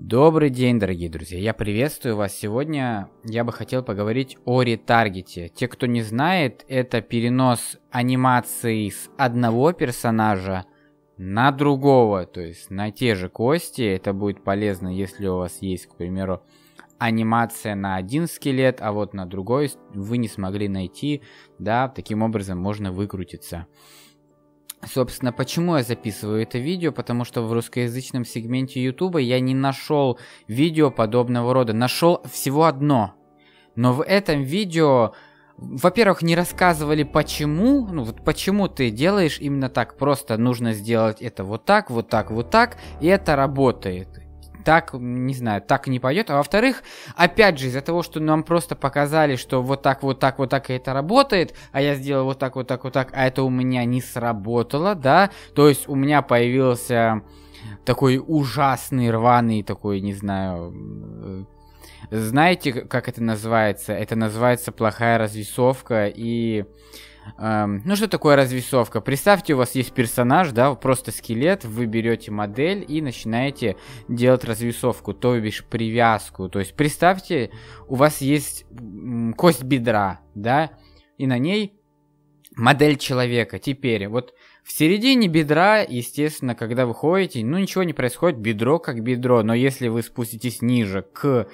Добрый день, дорогие друзья! Я приветствую вас. Сегодня я бы хотел поговорить о ретаргете. Те, кто не знает, это перенос анимации с одного персонажа на другого, то есть на те же кости. Это будет полезно, если у вас есть, к примеру, анимация на один скелет, а вот на другой вы не смогли найти, да, таким образом можно выкрутиться. Собственно, почему я записываю это видео? Потому что в русскоязычном сегменте YouTube я не нашел видео подобного рода. Нашел всего одно. Но в этом видео, во-первых, не рассказывали почему. Ну вот почему ты делаешь именно так. Просто нужно сделать это вот так, вот так, вот так. И это работает так, не знаю, так не пойдет. А во-вторых, опять же, из-за того, что нам просто показали, что вот так, вот так, вот так это работает, а я сделал вот так, вот так, вот так, а это у меня не сработало, да, то есть у меня появился такой ужасный, рваный, такой, не знаю, э, знаете, как это называется? Это называется плохая развесовка и Эм, ну что такое развесовка? Представьте, у вас есть персонаж, да, просто скелет, вы берете модель и начинаете делать развесовку, то бишь привязку. То есть представьте, у вас есть кость бедра, да, и на ней модель человека. Теперь, вот в середине бедра, естественно, когда вы ходите, ну ничего не происходит, бедро как бедро, но если вы спуститесь ниже к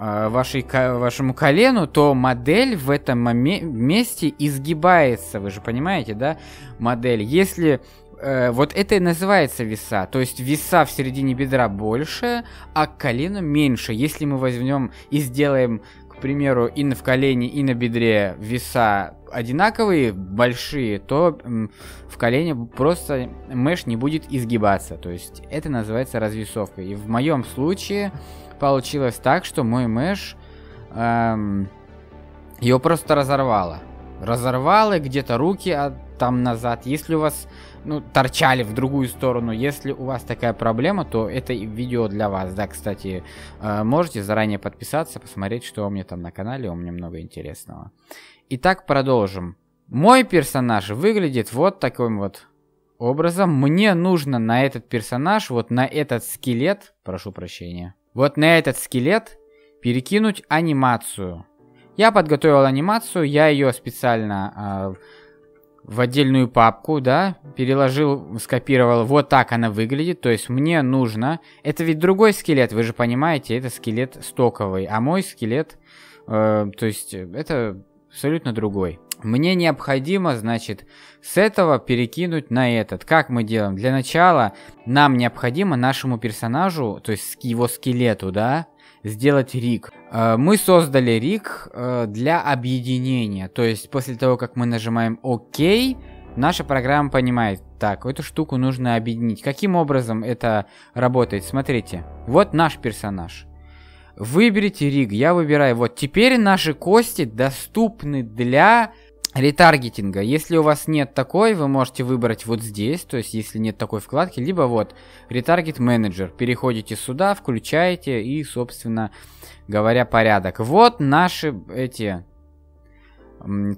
вашей, вашему колену, то модель в этом месте изгибается. Вы же понимаете, да? Модель. Если э, вот это и называется веса. То есть веса в середине бедра больше, а к колену меньше. Если мы возьмем и сделаем, к примеру, и на в колене, и на бедре веса одинаковые, большие, то в колене просто меш не будет изгибаться. То есть это называется развесовка. И в моем случае получилось так, что мой меш эм, его просто разорвало. Разорвало где-то руки от, там назад. Если у вас ну, торчали в другую сторону. Если у вас такая проблема, то это видео для вас. Да, кстати, э, можете заранее подписаться, посмотреть, что у меня там на канале. У меня много интересного. Итак, продолжим. Мой персонаж выглядит вот таким вот образом. Мне нужно на этот персонаж, вот на этот скелет, прошу прощения, вот на этот скелет перекинуть анимацию. Я подготовил анимацию, я ее специально э, в отдельную папку, да, переложил, скопировал, вот так она выглядит, то есть мне нужно, это ведь другой скелет, вы же понимаете, это скелет стоковый, а мой скелет, э, то есть это абсолютно другой. Мне необходимо, значит, с этого перекинуть на этот. Как мы делаем? Для начала нам необходимо нашему персонажу, то есть его скелету, да, сделать рик. Э, мы создали рик э, для объединения. То есть после того, как мы нажимаем ОК, наша программа понимает, так, эту штуку нужно объединить. Каким образом это работает? Смотрите, вот наш персонаж. Выберите риг, я выбираю. Вот теперь наши кости доступны для ретаргетинга. Если у вас нет такой, вы можете выбрать вот здесь, то есть если нет такой вкладки, либо вот ретаргет менеджер. Переходите сюда, включаете и, собственно говоря, порядок. Вот наши эти...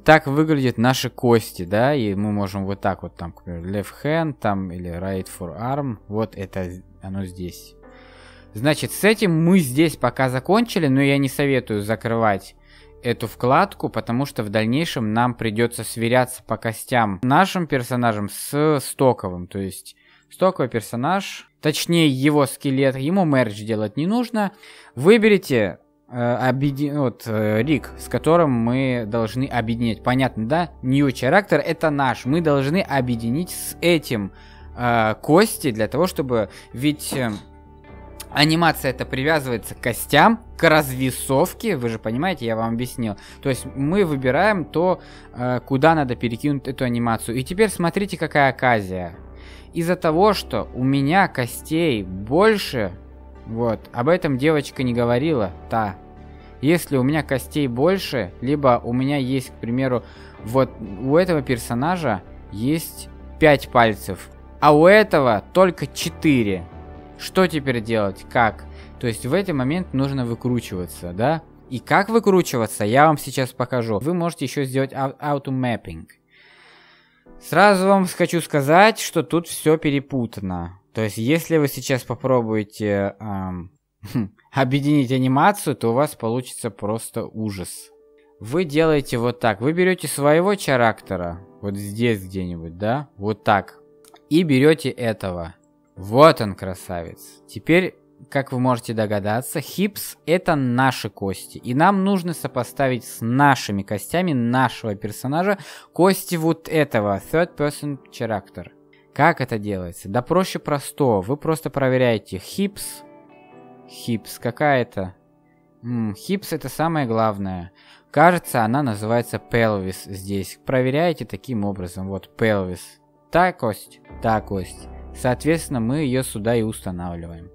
Так выглядят наши кости, да, и мы можем вот так вот там, например, left hand там или right for arm, вот это оно здесь. Значит, с этим мы здесь пока закончили, но я не советую закрывать эту вкладку, потому что в дальнейшем нам придется сверяться по костям нашим персонажем с стоковым. То есть стоковый персонаж, точнее его скелет, ему мерч делать не нужно. Выберите э, объедин... вот, э, рик, с которым мы должны объединить. Понятно, да? New Character это наш. Мы должны объединить с этим э, кости для того, чтобы... Ведь... Э, Анимация это привязывается к костям, к развесовке, вы же понимаете, я вам объяснил. То есть мы выбираем то, э, куда надо перекинуть эту анимацию. И теперь смотрите, какая оказия. Из-за того, что у меня костей больше, вот, об этом девочка не говорила, та. Если у меня костей больше, либо у меня есть, к примеру, вот у этого персонажа есть 5 пальцев, а у этого только 4. Что теперь делать? Как? То есть в этот момент нужно выкручиваться, да? И как выкручиваться, я вам сейчас покажу. Вы можете еще сделать auto-mapping. Сразу вам хочу сказать, что тут все перепутано. То есть, если вы сейчас попробуете эм, объединить анимацию, то у вас получится просто ужас. Вы делаете вот так. Вы берете своего характера, вот здесь где-нибудь, да, вот так, и берете этого. Вот он, красавец. Теперь, как вы можете догадаться, хипс это наши кости. И нам нужно сопоставить с нашими костями нашего персонажа кости вот этого third person character. Как это делается? Да проще простого. Вы просто проверяете хипс. Hips какая-то. Hips это самое главное. Кажется, она называется pelvis здесь. Проверяете таким образом. Вот pelvis. Та кость, та кость. Соответственно, мы ее сюда и устанавливаем.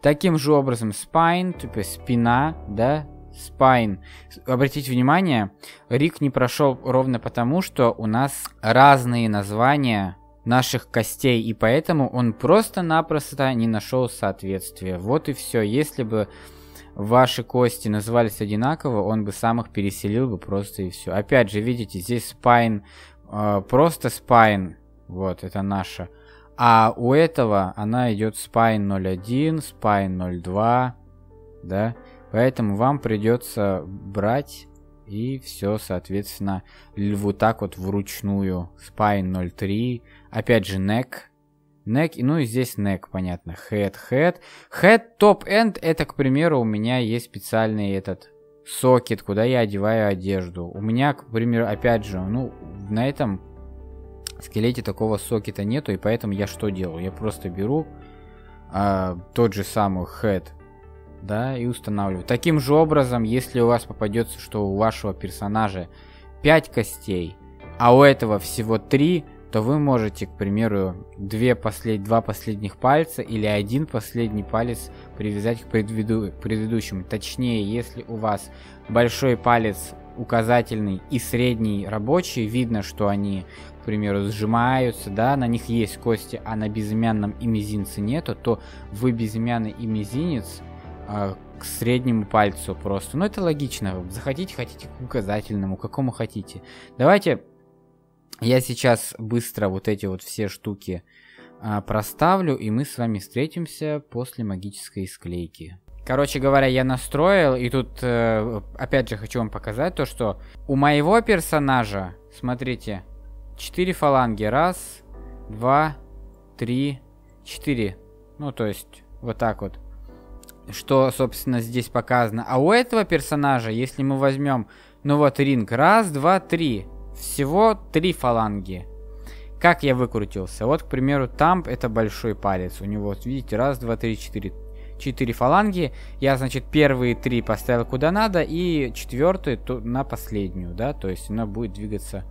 Таким же образом spine, типа спина, да, spine. Обратите внимание, Rig не прошел ровно потому, что у нас разные названия наших костей, и поэтому он просто-напросто не нашел соответствия. Вот и все. Если бы ваши кости назывались одинаково, он бы сам их переселил бы просто и все. Опять же, видите, здесь spine, э, просто spine, вот, это наша. А у этого она идет spine 01, spine 02, да, поэтому вам придется брать и все, соответственно, вот так вот вручную. Spine 03. Опять же, neck. Neck, ну и здесь neck, понятно. Head, head. Head top end, это, к примеру, у меня есть специальный этот сокет, куда я одеваю одежду. У меня, к примеру, опять же, ну, на этом скелете такого сокета нету, и поэтому я что делаю? Я просто беру а, тот же самый head да, и устанавливаю. Таким же образом, если у вас попадется, что у вашего персонажа 5 костей, а у этого всего 3, то вы можете, к примеру, две послед... два последних пальца или один последний палец привязать к предведу... предыдущему. Точнее, если у вас большой палец указательный и средний рабочий, видно, что они, к примеру, сжимаются, да, на них есть кости, а на безымянном и мизинце нету, то вы безымянный и мизинец а, к среднему пальцу просто. Ну, это логично. Захотите, хотите к указательному, какому хотите. Давайте я сейчас быстро вот эти вот все штуки а, проставлю, и мы с вами встретимся после магической склейки. Короче говоря, я настроил, и тут, э, опять же, хочу вам показать то, что у моего персонажа, смотрите, 4 фаланги. Раз, два, три, четыре. Ну, то есть, вот так вот что, собственно, здесь показано. А у этого персонажа, если мы возьмем, ну вот, ринг, раз, два, три. Всего три фаланги. Как я выкрутился? Вот, к примеру, тамп это большой палец. У него, вот, видите, раз, два, три, четыре. Четыре фаланги. Я, значит, первые три поставил куда надо, и четвертую на последнюю, да, то есть она будет двигаться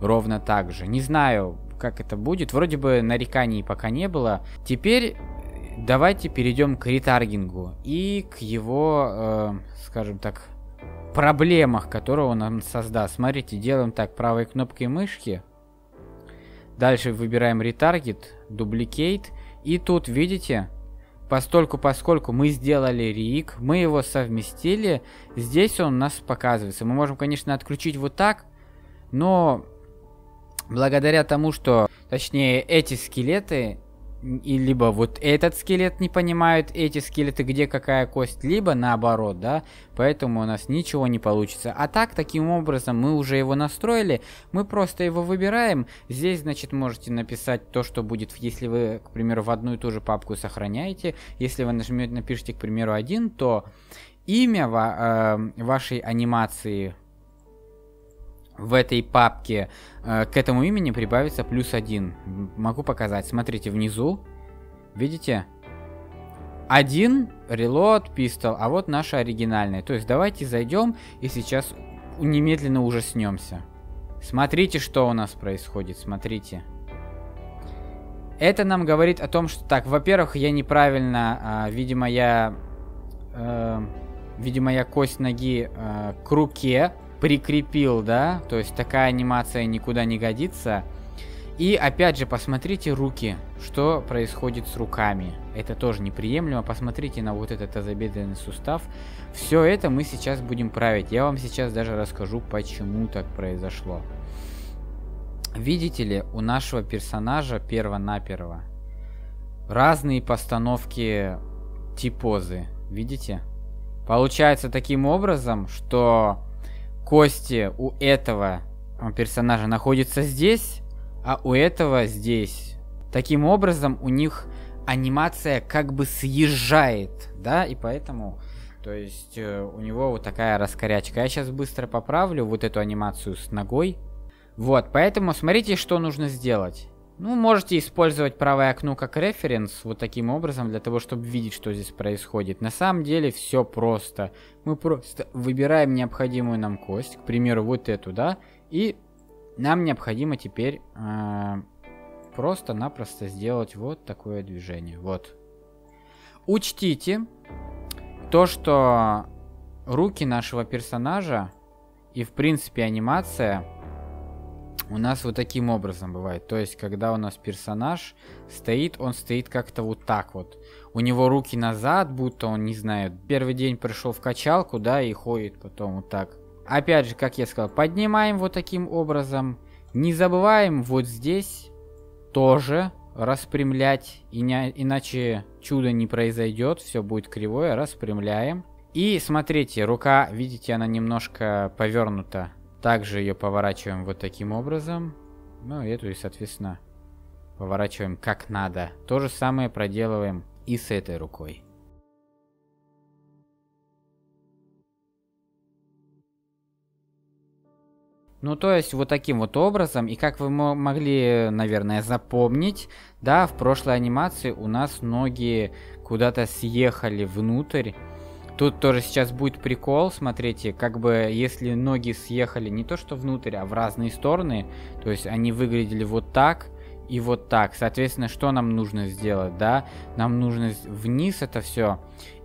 ровно так же. Не знаю, как это будет. Вроде бы нареканий пока не было. Теперь давайте перейдем к ретаргингу и к его, э, скажем так, проблемах, которые он нам создаст. Смотрите, делаем так правой кнопкой мышки. Дальше выбираем ретаргет, дубликейт. И тут, видите, постольку, поскольку мы сделали рик, мы его совместили, здесь он у нас показывается. Мы можем, конечно, отключить вот так, но благодаря тому, что, точнее, эти скелеты и либо вот этот скелет не понимают эти скелеты, где какая кость, либо наоборот, да, поэтому у нас ничего не получится. А так, таким образом, мы уже его настроили, мы просто его выбираем. Здесь, значит, можете написать то, что будет, если вы, к примеру, в одну и ту же папку сохраняете. Если вы нажмете, напишите, к примеру, один, то имя ва э, вашей анимации в этой папке э, к этому имени прибавится плюс один. Могу показать. Смотрите, внизу. Видите? Один reload pistol, а вот наша оригинальная. То есть давайте зайдем и сейчас немедленно ужаснемся. Смотрите, что у нас происходит. Смотрите. Это нам говорит о том, что так, во-первых, я неправильно, э, видимо, я, э, видимо, я кость ноги э, к руке прикрепил, да, то есть такая анимация никуда не годится. И опять же, посмотрите руки, что происходит с руками. Это тоже неприемлемо. Посмотрите на вот этот тазобедренный сустав. Все это мы сейчас будем править. Я вам сейчас даже расскажу, почему так произошло. Видите ли, у нашего персонажа перво-наперво разные постановки типозы. Видите? Получается таким образом, что кости у этого персонажа находятся здесь, а у этого здесь. Таким образом, у них анимация как бы съезжает, да, и поэтому, то есть, э, у него вот такая раскорячка. Я сейчас быстро поправлю вот эту анимацию с ногой. Вот, поэтому смотрите, что нужно сделать. Ну, можете использовать правое окно как референс, вот таким образом, для того, чтобы видеть, что здесь происходит. На самом деле все просто. Мы просто выбираем необходимую нам кость, к примеру, вот эту, да, и нам необходимо теперь э, просто-напросто сделать вот такое движение. Вот. Учтите то, что руки нашего персонажа и, в принципе, анимация у нас вот таким образом бывает. То есть, когда у нас персонаж стоит, он стоит как-то вот так вот. У него руки назад, будто он, не знаю, первый день пришел в качалку, да, и ходит потом вот так. Опять же, как я сказал, поднимаем вот таким образом. Не забываем вот здесь тоже распрямлять, и не, иначе чудо не произойдет, все будет кривое, распрямляем. И смотрите, рука, видите, она немножко повернута также ее поворачиваем вот таким образом. Ну, эту и, соответственно, поворачиваем как надо. То же самое проделываем и с этой рукой. Ну, то есть, вот таким вот образом, и как вы могли, наверное, запомнить, да, в прошлой анимации у нас ноги куда-то съехали внутрь, Тут тоже сейчас будет прикол, смотрите, как бы если ноги съехали не то что внутрь, а в разные стороны, то есть они выглядели вот так и вот так. Соответственно, что нам нужно сделать, да? Нам нужно вниз это все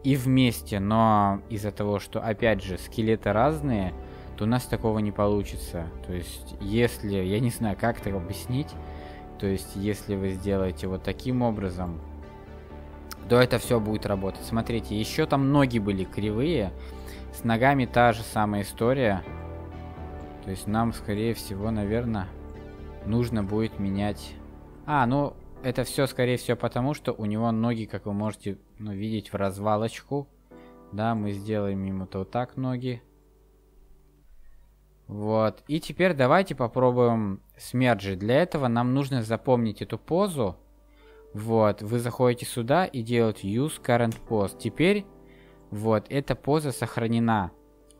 и вместе, но из-за того, что, опять же, скелеты разные, то у нас такого не получится. То есть, если, я не знаю, как это объяснить, то есть, если вы сделаете вот таким образом, то это все будет работать. Смотрите, еще там ноги были кривые. С ногами та же самая история. То есть нам, скорее всего, наверное, нужно будет менять... А, ну, это все, скорее всего, потому что у него ноги, как вы можете ну, видеть, в развалочку. Да, мы сделаем ему-то вот так ноги. Вот. И теперь давайте попробуем смерджить. Для этого нам нужно запомнить эту позу. Вот, вы заходите сюда и делаете Use Current Pose. Теперь, вот, эта поза сохранена.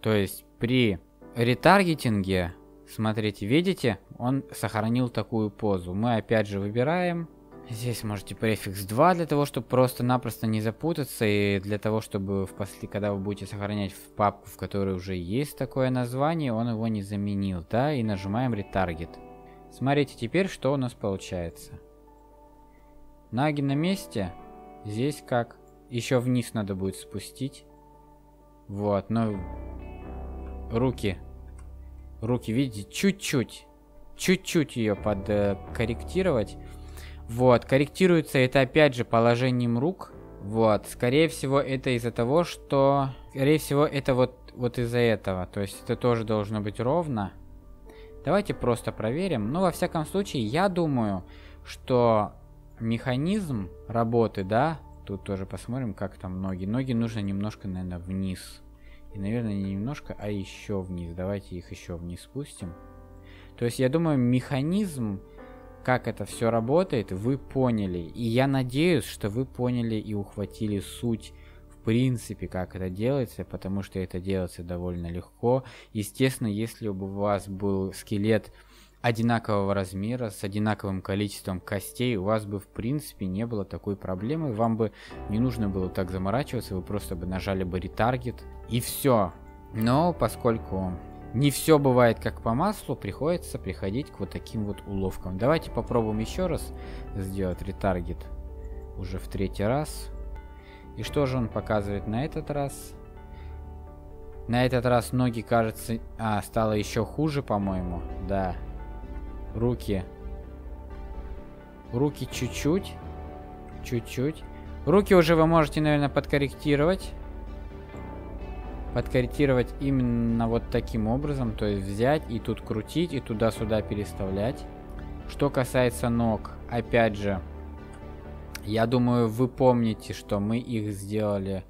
То есть при ретаргетинге, смотрите, видите, он сохранил такую позу. Мы опять же выбираем. Здесь можете префикс 2 для того, чтобы просто-напросто не запутаться и для того, чтобы в после, когда вы будете сохранять в папку, в которой уже есть такое название, он его не заменил, да, и нажимаем ретаргет. Смотрите теперь, что у нас получается. Наги на месте. Здесь как? Еще вниз надо будет спустить. Вот, но... Руки. Руки, видите, чуть-чуть. Чуть-чуть ее подкорректировать. Э, вот, корректируется это опять же положением рук. Вот, скорее всего это из-за того, что... Скорее всего это вот, вот из-за этого. То есть это тоже должно быть ровно. Давайте просто проверим. Ну, во всяком случае, я думаю, что механизм работы, да, тут тоже посмотрим, как там ноги. Ноги нужно немножко, наверное, вниз. И, наверное, не немножко, а еще вниз. Давайте их еще вниз спустим. То есть, я думаю, механизм, как это все работает, вы поняли. И я надеюсь, что вы поняли и ухватили суть в принципе, как это делается, потому что это делается довольно легко. Естественно, если бы у вас был скелет одинакового размера, с одинаковым количеством костей, у вас бы в принципе не было такой проблемы, вам бы не нужно было так заморачиваться, вы просто бы нажали бы ретаргет и все. Но поскольку не все бывает как по маслу, приходится приходить к вот таким вот уловкам. Давайте попробуем еще раз сделать ретаргет уже в третий раз. И что же он показывает на этот раз? На этот раз ноги, кажется... А, стало еще хуже, по-моему. Да, Руки. Руки чуть-чуть. Чуть-чуть. Руки уже вы можете, наверное, подкорректировать. Подкорректировать именно вот таким образом. То есть взять и тут крутить, и туда-сюда переставлять. Что касается ног, опять же, я думаю, вы помните, что мы их сделали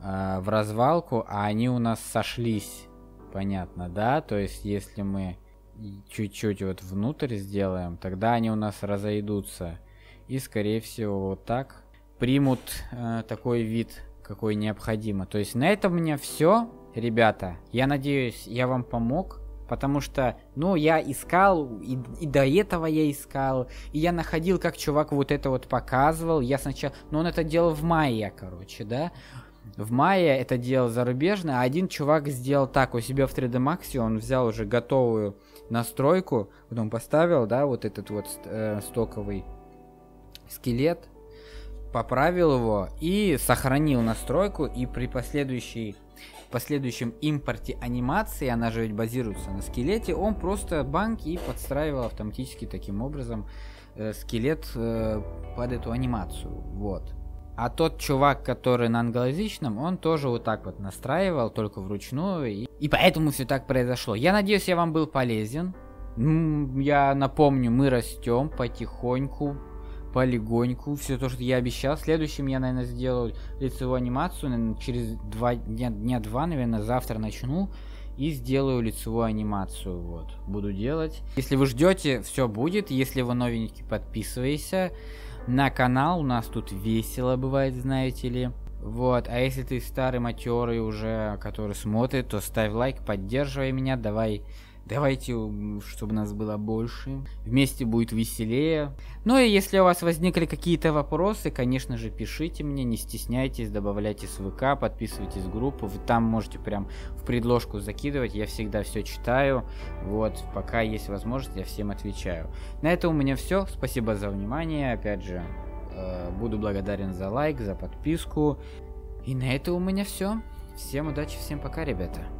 э, в развалку, а они у нас сошлись. Понятно, да? То есть, если мы чуть-чуть вот внутрь сделаем, тогда они у нас разойдутся. И, скорее всего, вот так примут э, такой вид, какой необходимо. То есть, на этом у меня все, ребята. Я надеюсь, я вам помог. Потому что, ну, я искал, и, и до этого я искал, и я находил, как чувак вот это вот показывал. Я сначала, ну, он это делал в мае, короче, да. В мае это делал зарубежно, а один чувак сделал так у себя в 3D Max, он взял уже готовую настройку, потом поставил, да, вот этот вот э, стоковый скелет, поправил его и сохранил настройку, и при последующей последующем импорте анимации, она же ведь базируется на скелете, он просто банк и подстраивал автоматически таким образом э, скелет э, под эту анимацию. Вот. А тот чувак, который на англоязычном, он тоже вот так вот настраивал, только вручную. И, и поэтому все так произошло. Я надеюсь, я вам был полезен. Я напомню, мы растем потихоньку, полигоньку. Все то, что я обещал. Следующим я, наверное, сделаю лицевую анимацию. Наверное, через два дня, дня два, наверное, завтра начну. И сделаю лицевую анимацию. Вот. Буду делать. Если вы ждете, все будет. Если вы новенький, подписывайся на канал. У нас тут весело бывает, знаете ли. Вот, а если ты старый матерый уже, который смотрит, то ставь лайк, поддерживай меня, давай Давайте, чтобы нас было больше. Вместе будет веселее. Ну и если у вас возникли какие-то вопросы, конечно же, пишите мне, не стесняйтесь, добавляйтесь в ВК, подписывайтесь в группу. Вы там можете прям в предложку закидывать. Я всегда все читаю. Вот, пока есть возможность, я всем отвечаю. На этом у меня все. Спасибо за внимание. Опять же, э, буду благодарен за лайк, за подписку. И на этом у меня все. Всем удачи, всем пока, ребята.